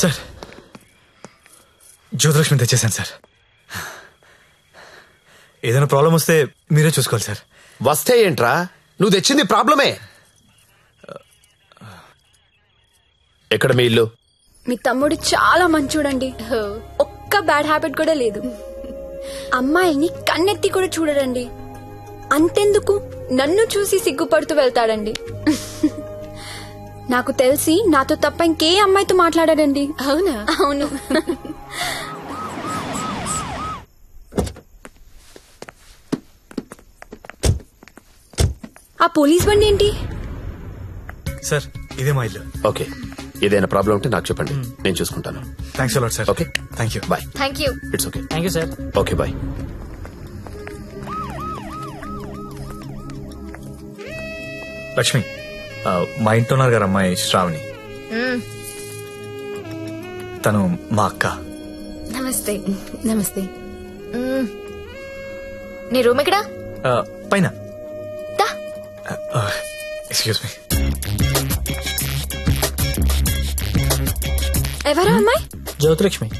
Sir. Jyothilakshmi తెచ్చేసాను sir. ఏదైనా problem వస్తే మీరే చూసుకోవాలి సార్. వస్తే ఏంట్రా? నువ్వు తెచ్చింది ప్రాబ్లమే. ఎక్కడ మీ ఇల్లు? మీ తమ్ముడు చాలా మంచోడండి. ఒక్క బ్యాడ్ హ్యాబిట్ కూడా లేదు. అమ్మాయిని కన్నెత్తి కూడా చూడడండి. అంతెందుకు? నన్ను చూసి సిగ్గుపడుతూ వెళ్తాడండి. నాకు తెలిసి నాతో తప్ప ఇంకే అమ్మాయితో మాట్లాడాడండి. అవునా? అవును. ఆ పోలీస్ బండి ఏంటి? సార్ ఇదే మా ఇల్లు. ఓకే. ఏదైనా ప్రాబ్లం ఉంటే నాకు చెప్పండి. నేను చూసుకుంటాను. Thanks a lot sir okay thank you bye thank you it's okay thank you sir okay bye Lakshmi మా ఇంట్లో ఉన్నారు గారు అమ్మాయి శ్రావణి. తను మా అక్క. నమస్తే నమస్తే. నీ రూమ్ ఎక్కడా? ఆ, పైన. Excuse me. ఎవరా అమ్మాయి? జ్యోతిలక్ష్మి.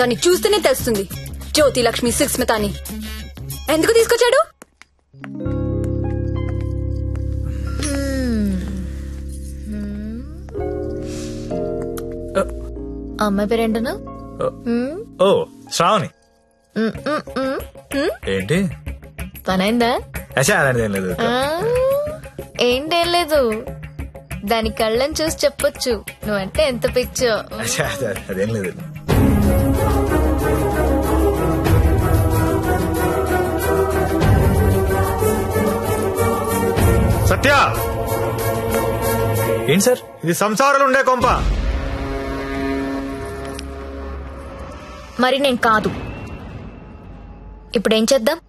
దాన్ని చూస్తేనే తెలుస్తుంది. జ్యోతి లక్ష్మి సుస్మిత అని ఎందుకు తీసుకొచ్చాడు? ఆ అమ్మాయి పేరేంటను ఓ. శ్రావణి. ఏంటి? పనైందా? అలాంటిది లేదు. ఆ, ఏంటేం లేదు. దాని కళ్ళని చూసి చెప్పొచ్చు. నువ్వంటే ఎంత పిచ్చో. అచ్చా, అదే- అదేం లేదు. సత్య! ఏంటి సార్? ఇది సంసారాలు ఉండే కొంప. మరి నేను కాదు. ఇప్పుడేం చేద్దాం?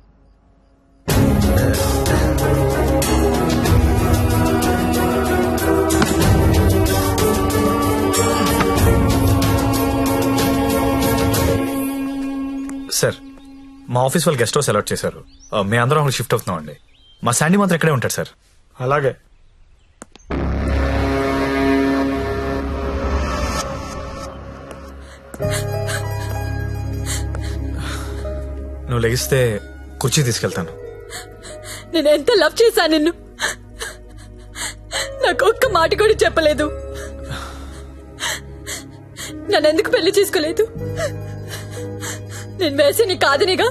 సార్ మా ఆఫీస్ వాళ్ళు గెస్ట్ హౌస్ అలాట్ చేశారు. ఆ, మేము అందరం అక్కడ షిఫ్ట్ అవుతున్నాం అండి మా శాండీ మాత్రం ఇక్కడే ఉంటాడు సార్. అలాగే. నువ్వు లెగిస్తే కుర్చీ తీసుకెళ్తాను. నేను ఎంత లవ్ చేశా నిన్ను? నాకు ఒక్క మాట కూడా చెప్పలేదు. నన్ను ఎందుకు పెళ్ళి చేసుకోలేదు? నేను వేసి నీ కాదనిగా?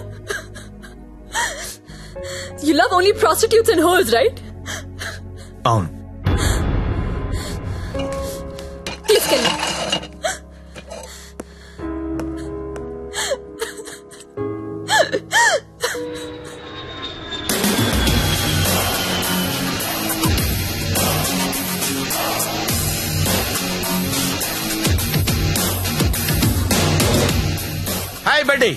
You love only prostitutes and whores right అవును. బడ్డీ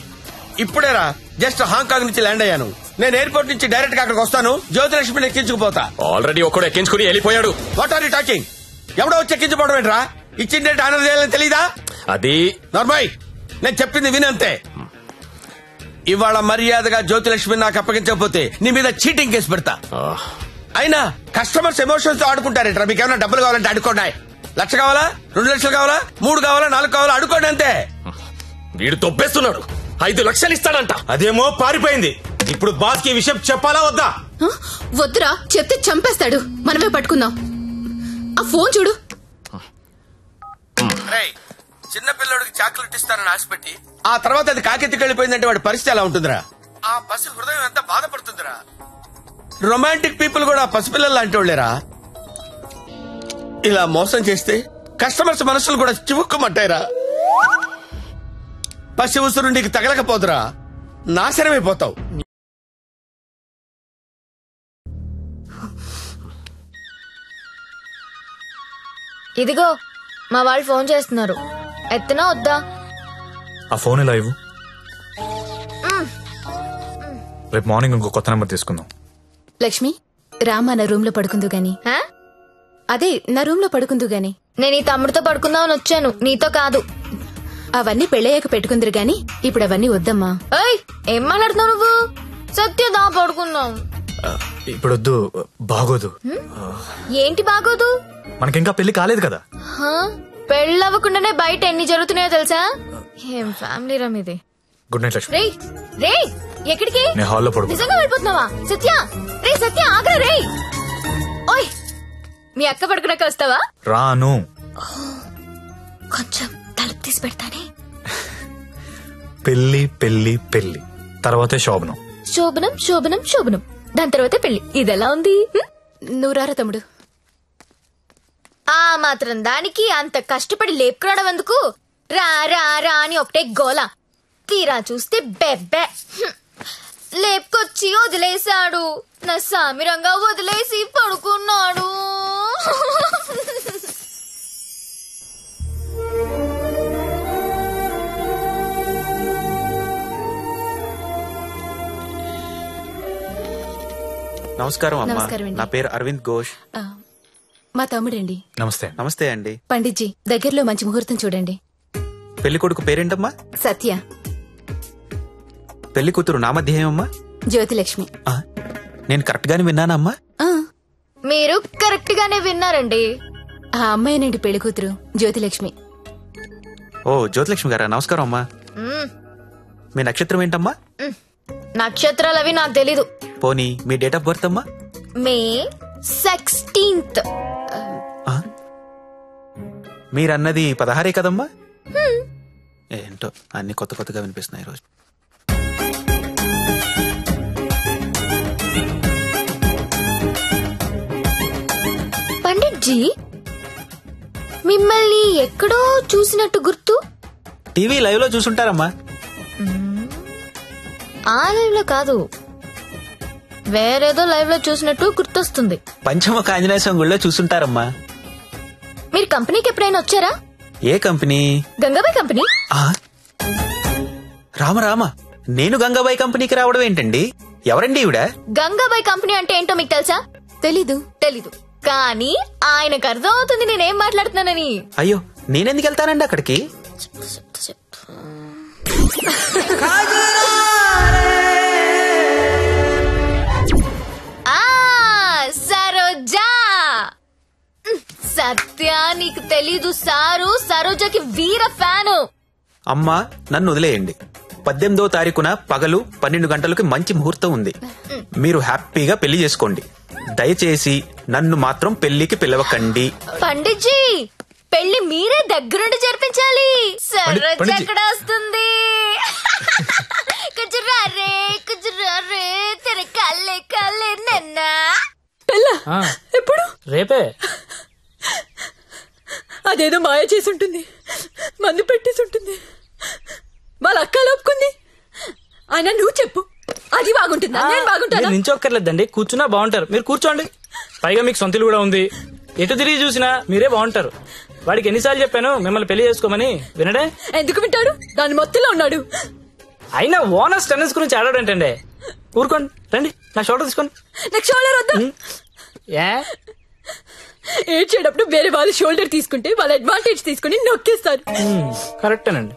ఇప్పుడేరా జస్ట్ హాంకాంగ్ నుంచి ల్యాండ్ అయ్యాను. నేను ఎయిర్పోర్ట్ నుంచి డైరెక్ట్గా అక్కడికి వస్తాను జ్యోతిలక్ష్మిని ఎక్కించుకుపోతా. ఆల్రెడీ ఒక్కడు ఎక్కించుకుని వెళ్ళిపోయాడు. వాట్ ఆర్ యూ టాకింగ్ ఎవడో వచ్చి ఎక్కించుకోవడం ఏంట్రా? ఇచ్చిండే ఆనర్ చేయాలని తెలీదా? అది నార్మల్ నేను చెప్పింది వినంతే ఇవాళ మర్యాదగా జ్యోతిలక్ష్మి నాకు అప్పగించకపోతే నీ మీద చీటింగ్ కేసు పెడతా. అయినా కస్టమర్స్ ఎమోషన్స్తో ఆడుకుంటారేంట్రా? మీకు ఏమైనా డబ్బులు కావాలంటే అడుకోండి లక్ష కావాలా? రెండు లక్షలు కావాలా? మూడు కావాలా? నాలుగు కావాలా? అడుకోండి అంతే. వీడు తొప్పేస్తున్నాడు. ఐదు లక్షలు ఇస్తాడంట. అదేమో పారిపోయింది. ఇప్పుడు బాస్కి విషయం చెప్పాలా వద్దా? వద్దురా చెప్తే చంపేస్తాడు. మనమే పట్టుకుందాం. ఆ ఫోన్ చూడు. రేయ్, చిన్న పిల్లడికి చాక్లెట్ ఇస్తానని ఆశపెట్టి ఆ తర్వాత అది కాకెత్తికి వెళ్ళిపోయిందంటే వాడి పరిస్థితి ఎలా ఉంటుందిరా? ఆ పసి హృదయం ఎంత బాధపడుతుందిరా? రొమాంటిక్ పీపుల్ కూడా పసిపిల్లలు లాంటి వాళ్ళేరా? ఇలా మోసం చేస్తే కస్టమర్స్ మనసులు కూడా చివుక్కుమంటాయిరా. పసి ఉసురు నీకు తగలకపోదురా నాశనమైపోతావు. ఇదిగో మా వాళ్ళు ఫోన్ చేస్తున్నారు. ఎత్తనా వద్దా? ఆ ఫోన్ ఎలా ఇవ్వు? రేపు మార్నింగ్ ఇంకో కొత్త నెంబర్ తీసుకుందాం. లక్ష్మి రామా నా రూమ్లో పడుకుందు గాని? అదే నా రూమ్లో పడుకుందు గాని. నేను ఈ తమ్ముడితో పడుకుందామని వచ్చాను నీతో కాదు. అవన్నీ పెళ్ళయ్యాక పెట్టుకుందరు గాని ఇప్పుడు అవన్నీ వద్దమ్మా. ఏయ్ ఏం మాట్లాడుతున్నావు నువ్వు? సత్యదా పడుకుందాం. ఆ, ఇప్పుడు వద్దు బాగోదు ఏంటి బాగోదు? మనకింకా పెళ్ళి కాలేదు కదా? హా? పెళ్ళవ్వకుండానే బయట ఎన్ని జరుగుతున్నాయో తెలుసా? ఏం ఫ్యామిలీ రమ్ ఇది గుడ్ నైట్ లక్ష్మి. రేయ్ రేయ్ ఎక్కడికి? నేను హాల్లో పడుకో. నిజంగా వెళ్ళిపోతున్నావా? సత్య రే సత్య ఆగ్రా రేయ్. ఓయ్ మీ అక్క పడుకున్నాక వస్తావా? రాను. కొంచెం తలుపు తీసి పెడతానే? పెళ్ళి పెళ్ళి పెళ్ళి తర్వాతే శోభనం. శోభనం శోభనం శోభనం. దాని తర్వాత పెళ్ళి ఇదెలా ఉంది? నువ్వురారా తమ్ముడు. ఆ మాత్రం దానికి అంత కష్టపడి లేపుకురావడం ఎందుకు? రా రా రా అని ఒకటే గోల. తీరా చూస్తే బెబ్బె. లేపుకొచ్చి వదిలేశాడు. నా సామిరంగా వదిలేసి పడుకున్నాడు. నమస్కారం అమ్మా. నమస్కారం అండి. నా పేరు అరవింద్ ఘోష్. ఆ, మా తమ్ముడండి. నమస్తే. నమస్తే అండి. పండిట్జీ దగ్గరలో మంచి ముహూర్తం చూడండి. పెళ్ళి కొడుకు పేరేంటమ్మా? సత్య. పెళ్ళి కూతురు నామధ్యేయమ్మా జ్యోతిలక్ష్మి. ఆ, నేను కరెక్ట్ గానే విన్నానమ్మా? ఆ, మీరు కరెక్ట్ గానే విన్నారండి. ఆ అమ్మాయినండి పెళ్ళి కూతురు జ్యోతిలక్ష్మి. ఓ జ్యోతిలక్ష్మి గారా? నమస్కారం అమ్మా. మ్మ్. మీ నక్షత్రం ఏంటమ్మా? మ్మ్. నక్షత్రాలు అవి నాకు తెలీదు. పోనీ మీ డేట్ ఆఫ్ బర్త్ అమ్మా? May sixteenth? మీరన్నది పదహారే కదమ్మా? ఏంటో అన్ని కొత్త కొత్తగా వినిపిస్తున్నాయి ఈరోజు పండిట్ జీ మిమ్మల్ని ఎక్కడో చూసినట్టు గుర్తు? టీవీ లైవ్లో చూసుంటారమ్మా ఆ లైవ్లో కాదు వేరేదో లైవ్లో చూసినట్టు గుర్తొస్తుంది. పంచముఖ ఆంజనేయ స్వామి గుళ్ళో చూసుంటారమ్మా. మీరు కంపెనీకి ఎప్పుడైనా వచ్చారా? ఏ కంపెనీ? గంగాబాయ్ కంపెనీ? ఆ? రామ రామ. నేను గంగాబాయి కంపెనీకి రావడం ఏంటండి? ఎవరండి ఈవిడ? గంగాబాయ్ కంపెనీ అంటే ఏంటో మీకు తెలుసా? తెలీదు తెలీదు. కానీ ఆయనకు అర్థం అవుతుంది నేనేం మాట్లాడుతున్నానని. అయ్యో నేనెందుకు వెళ్తానండి అక్కడికి? సత్య నీకు తెలీదు సారు. సరోజకి వీర ఫ్యాను. అమ్మా నన్ను వదిలేయండి. పద్దెనిమిదో తారీఖున పగలు పన్నెండు గంటలకు మంచి ముహూర్తం ఉంది. మీరు హ్యాపీగా పెళ్ళి చేసుకోండి. దయచేసి నన్ను మాత్రం పెళ్ళికి పిలవకండి. పండిట్జీ పెళ్ళి మీరే దగ్గరుండి జరిపించాలి. సరోజ పండిట్జీ. ఎక్కడ వస్తుంది? కుజురా రే కుజురా రే తెర కల్లే కల్లే నన్న. ఎప్పుడు? రేపే. అదేదో మాయ చేసి ఉంటుంది మందు పెట్టేసి ఉంటుంది వాళ్ళ అక్క లోపుకుంది. ఆయన నువ్వు చెప్పు. అది బాగుంటుందా? నేను బాగుంటానా? మీరు నించొక్కర్లేదండి. కూర్చున్నా బాగుంటారు. మీరు కూర్చోండి. పైగా మీకు సొంతలు కూడా ఉంది. ఎటు తిరిగి చూసినా మీరే బాగుంటారు. వాడికి ఎన్నిసార్లు చెప్పాను మిమ్మల్ని పెళ్ళి చేసుకోమని వినడే? ఎందుకు వింటాడు? దాని మొత్తంలో ఉన్నాడు. అయినా ఓనర్స్ టెన్నిస్ గురించి ఆడాడంటండి. ఊరుకోండి. రండి. నా షోల్డర్ తీసుకోండి. నాకు షోల్డర్ వద్దా. ఏ? ఏడ్చేటప్పుడు వేరే వాళ్ళు షోల్డర్ తీసుకుంటే వాళ్ళ అడ్వాంటేజ్ తీసుకుని నొక్కేస్తారు. Hmm, కరెక్టేనండి